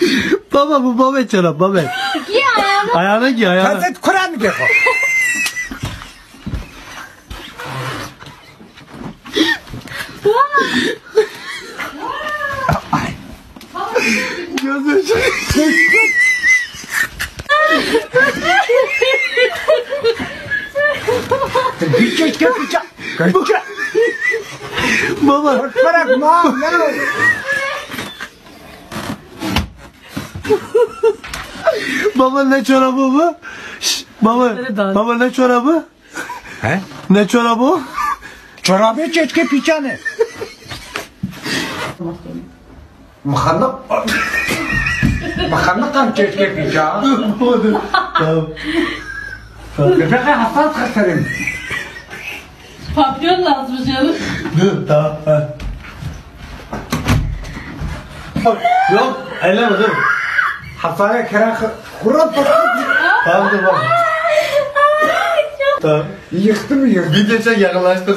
baba bu Babet çorap Babet. Giy ayağını. Ayağına giy ayağına. Hazret Kur'an piça. Kaçça. Baba. Bırak ma. Ne Baba ne çorabı bu? Şş, baba. Baba ne çorabı? He? Ne çorabı o? Çorabı çeşke piça ne? Mıhanlık. Mıhanlık kan çeşke piça. tamam. Bebek hafal kısırım. Papyon lazım canım. Dur tamam. Yok elleme dur. Хафага крах хурд басып. Тамды бар. Та, yıktım yıktım. Bir geçe yakınlaştı.